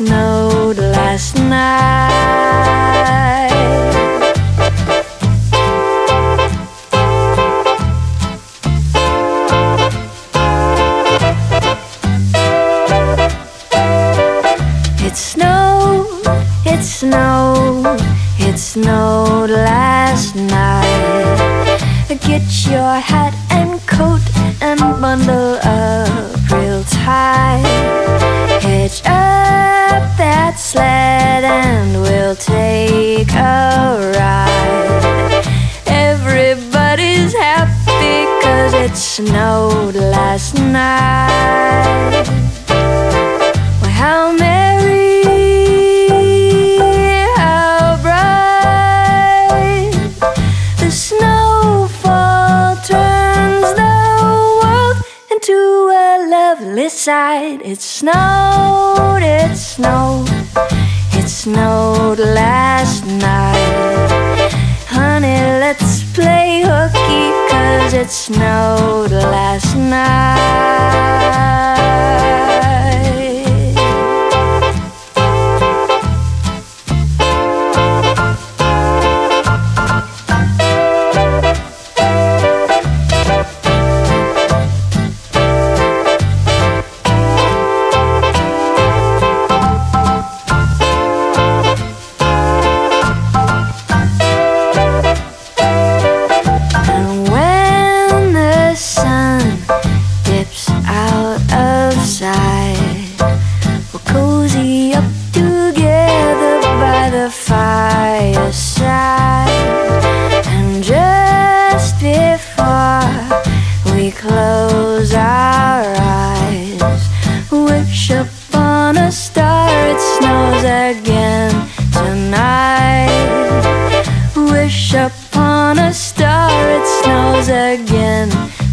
snowed last night. It snowed, it snowed, it snowed last night. Get your hat and coat and bundle up. It snowed last night. Well, how merry, how bright the snowfall turns the world into a lovely sight. It snowed, it snowed, it snowed last night. Snowed last night.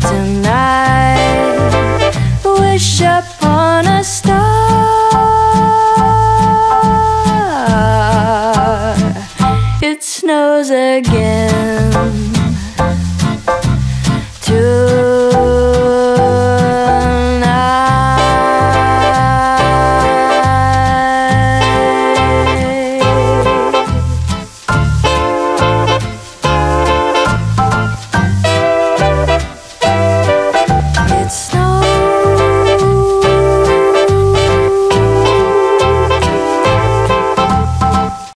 Tonight. Wish upon a star it snows again